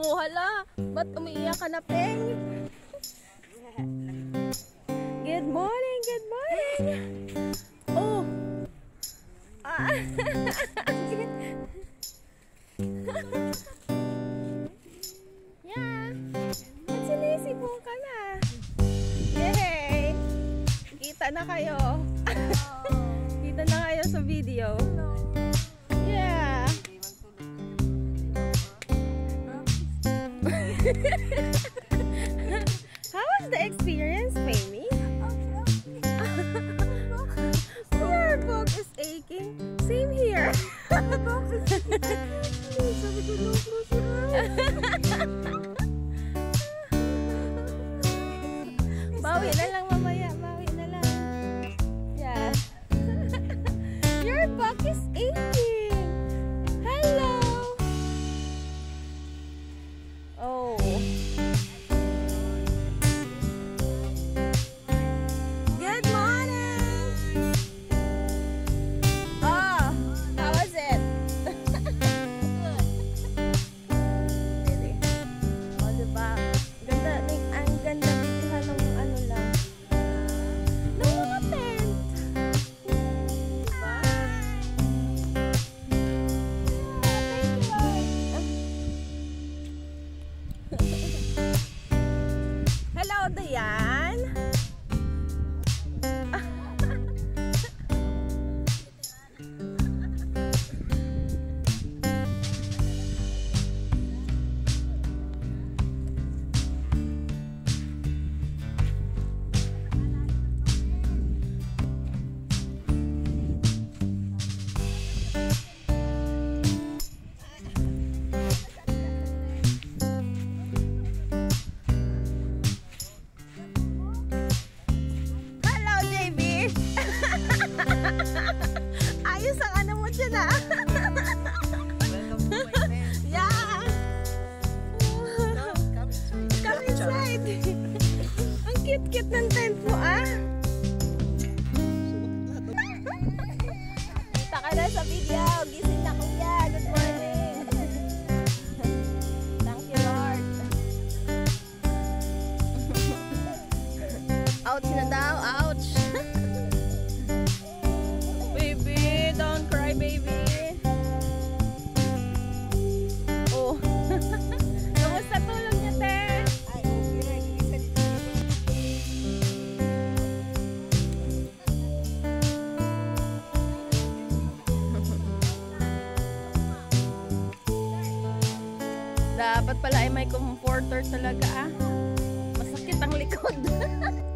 Oh, hala. Ba't umiiyak ka na, Peng? Good morning, good morning. Oh. Ah. yeah. Ba't sinisipon ka na? Yay! Kita na kayo. Kita na kayo sa video. How was the experience, Mamie? Your book is aching. Same here. ang ano mo dyan, ah. yeah. Come inside. ang cute-cute ng tent ah. Kita ka na sa video. Cry, baby. Oh. Kamusta tulog niya, te? Dapat pala ay may comforter talaga ah. Masakit ang likod.